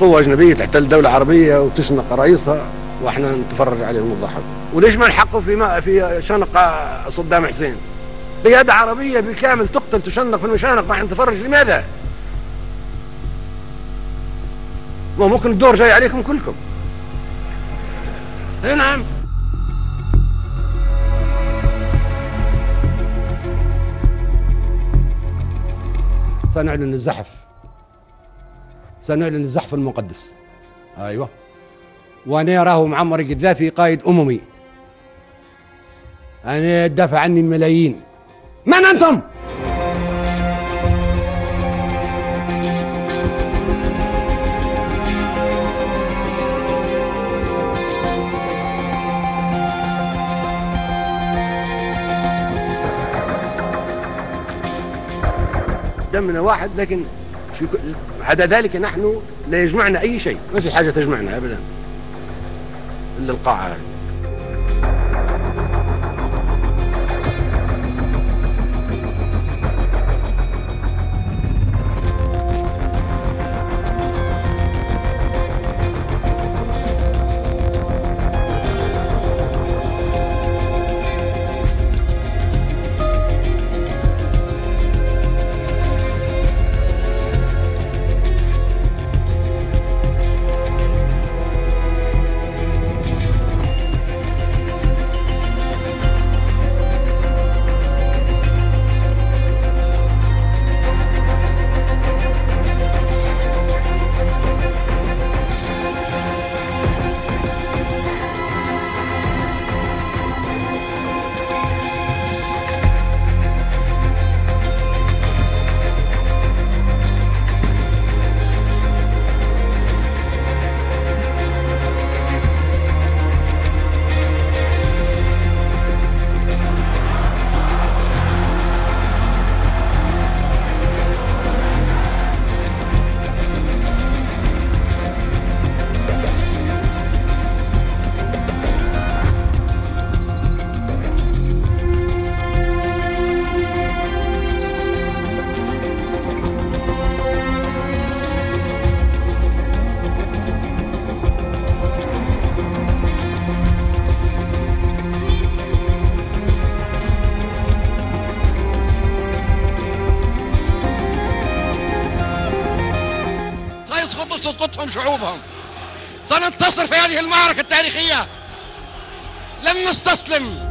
قوة أجنبية تحتل دولة عربية وتشنق رئيسها وإحنا نتفرج عليهم ونضحك وليش ما نحقوا في ما في شنق صدام حسين؟ قيادة عربية بالكامل تقتل تشنق في المشانق ما نتفرج. لماذا؟ وممكن الدور جاي عليكم كلكم. أي نعم. سنعلن الزحف. سنعلن الزحف المقدس. أيوه. وأنا اراه معمر القذافي قائد أممي. أنا دافع عني الملايين من أنتم؟ دمنا واحد لكن عدا ذلك نحن لا يجمعنا أي شيء. ما في حاجة تجمعنا ابدا. إلا القاعة هذه. تسقطهم شعوبهم. سننتصر في هذه المعركة التاريخية. لن نستسلم.